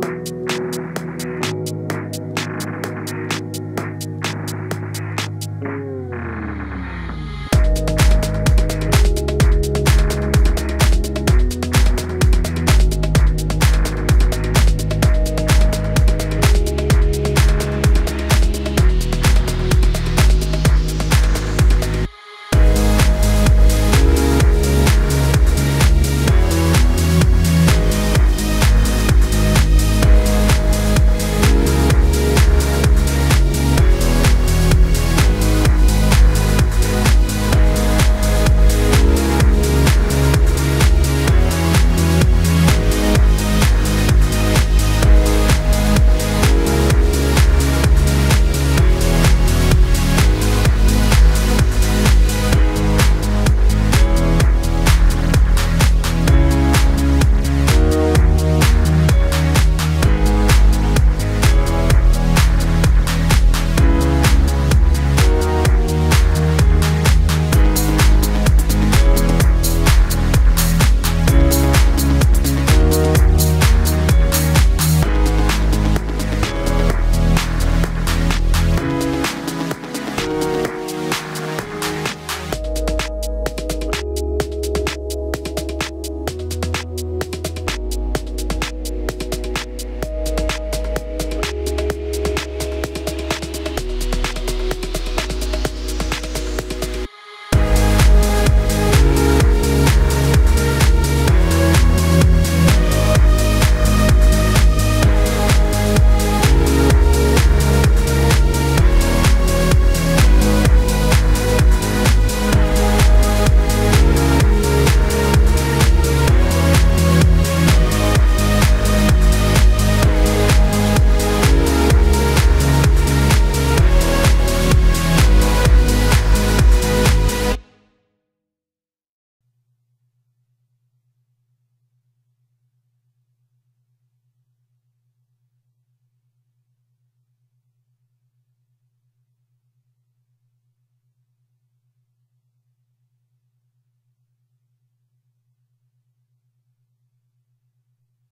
Bye.